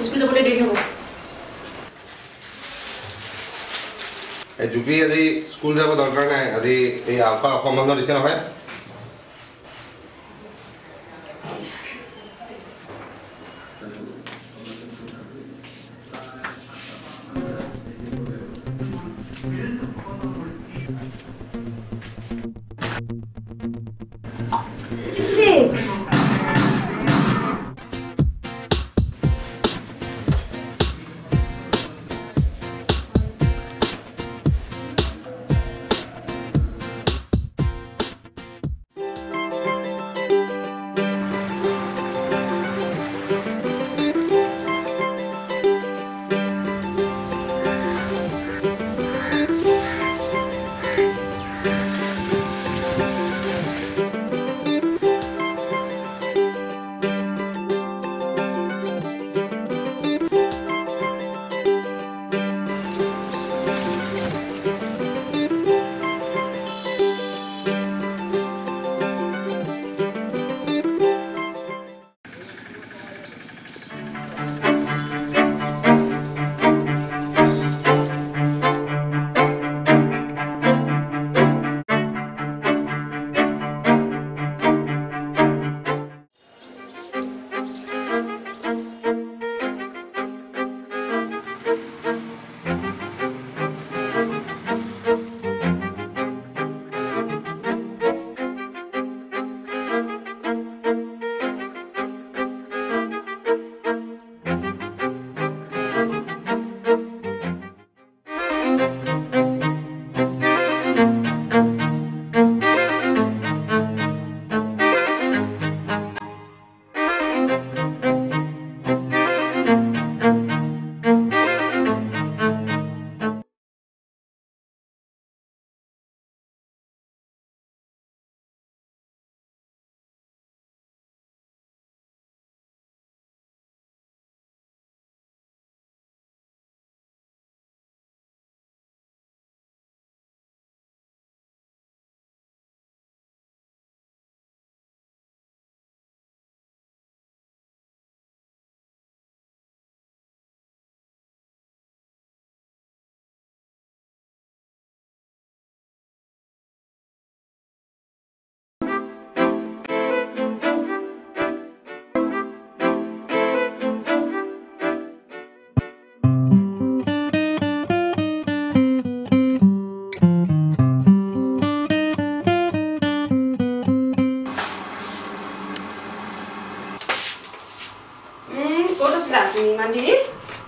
School যাবলৈ দেৰি হ'ব এই জুপি আজি স্কুল যাব দৰকাৰ নাই আজি এই আলফা অসম বন্ধ দিছে নহয়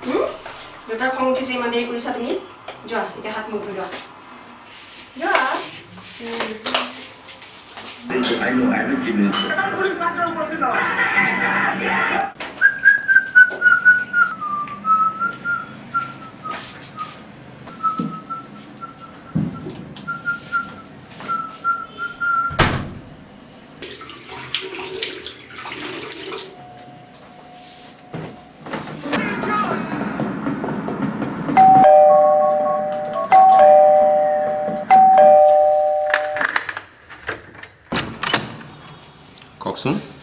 দেউতাৰ খং উঠিছে ইমান দেৰি কৰিছা তুমি যোৱা এতিয়া হাত মুখ ধুই লোৱা যোৱা। I know, I know, I know. Coxum.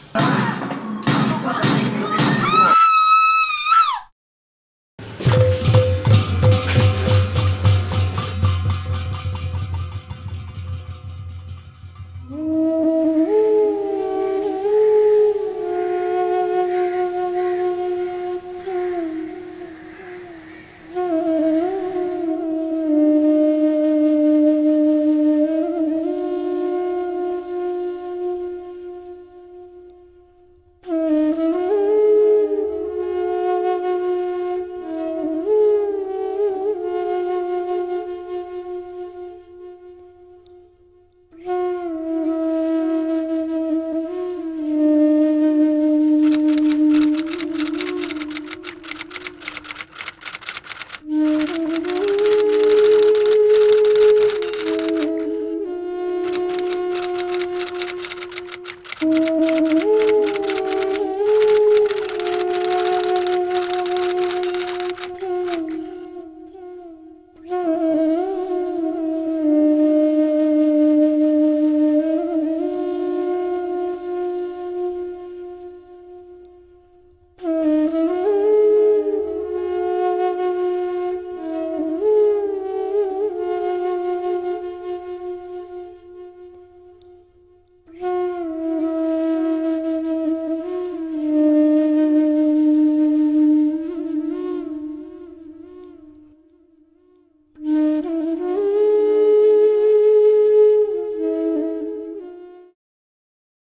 you.